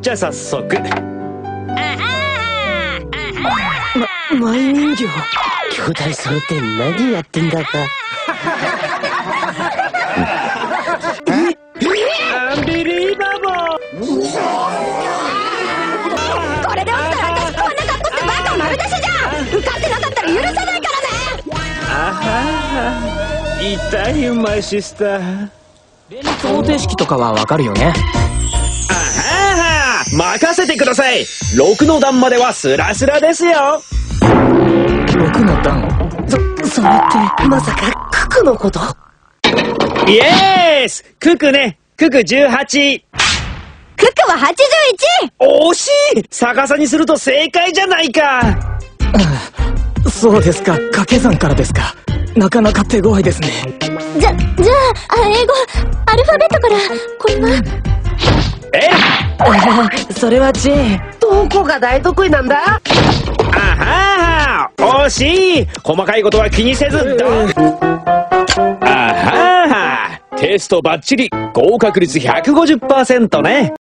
じゃあ早速ま、マイ人形兄弟揃って何やってんだか。アンビリーバボーこれで起きたら私こんな格好ってバカ丸出しじゃん受かってなかったら許さないからねあは痛いマイシスター方程式とかはわかるよね任せてください。6の段まではスラスラですよ。6の段。そ、それって、まさか、ククのこと？イエース！ククね。クク18ククは 81! 惜しい！逆さにすると正解じゃないか。そうですか。掛け算からですか。なかなか手強いですね。じゃ、じゃあ、あ英語、アルファベットから、これはえ それは J どこが大得意なんだ？あはは惜しい。細かいことは気にせずどん。あははテストバッチリ合格率150%ね